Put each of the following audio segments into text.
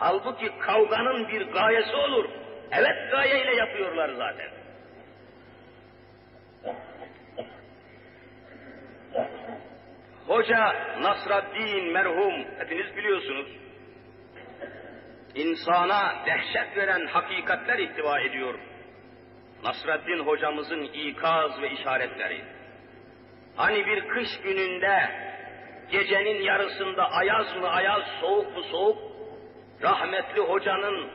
Halbuki kavganın bir gayesi olur. Evet gayeyle yapıyorlar zaten. Hoca Nasraddin merhum, hepiniz biliyorsunuz. İnsana dehşet veren hakikatler ihtiva ediyor. Nasraddin hocamızın ikaz ve işaretleri. Hani bir kış gününde gecenin yarısında ayaz mı ayaz, soğuk mu soğuk, rahmetli hocanın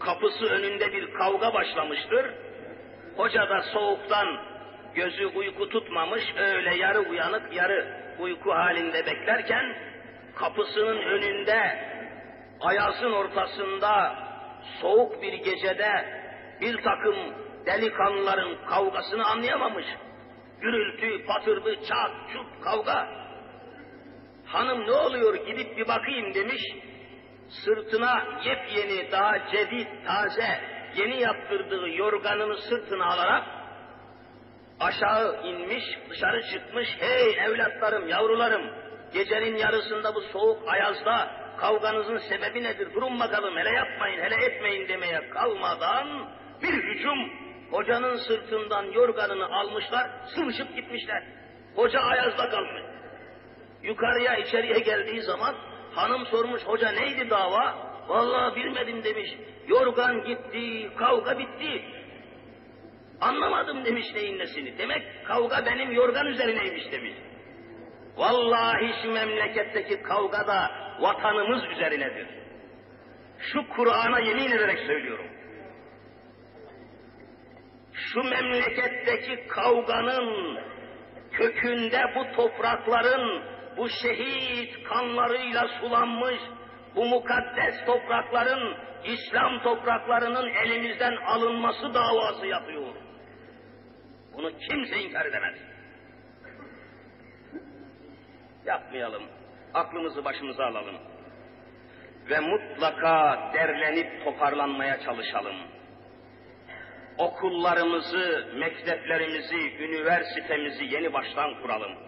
kapısı önünde bir kavga başlamıştır. Hoca da soğuktan gözü uyku tutmamış, öyle yarı uyanık yarı uyku halinde beklerken kapısının önünde ayazın ortasında soğuk bir gecede bir takım delikanlıların kavgasını anlayamamış. Gürültü, patırdı, çat, çut, kavga. Hanım ne oluyor gidip bir bakayım demiş. Sırtına yepyeni, daha cedid, taze, yeni yaptırdığı yorganını sırtına alarak aşağı inmiş, dışarı çıkmış. Hey evlatlarım, yavrularım, gecenin yarısında bu soğuk ayazda kavganızın sebebi nedir? Durun bakalım, hele yapmayın, hele etmeyin demeye kalmadan bir hücum hocanın sırtından yorganını almışlar, sıvışıp gitmişler. Hoca ayazda kalmış. Yukarıya içeriye geldiği zaman hanım sormuş hoca neydi dava? Vallahi bilmedim demiş. Yorgan gitti, kavga bitti. Anlamadım demiş neyin nesini. Demek kavga benim yorgan üzerineymiş demiş. Vallahi şu memleketteki kavga da vatanımız üzerinedir. Şu Kur'an'a yemin ederek söylüyorum. Şu memleketteki kavganın kökünde bu toprakların bu şehit kanlarıyla sulanmış bu mukaddes toprakların İslam topraklarının elimizden alınması davası yapıyor. Bunu kimse inkar edemez. Yapmayalım. Aklımızı başımıza alalım. Ve mutlaka derlenip toparlanmaya çalışalım. Okullarımızı, mekteplerimizi, üniversitemizi yeni baştan kuralım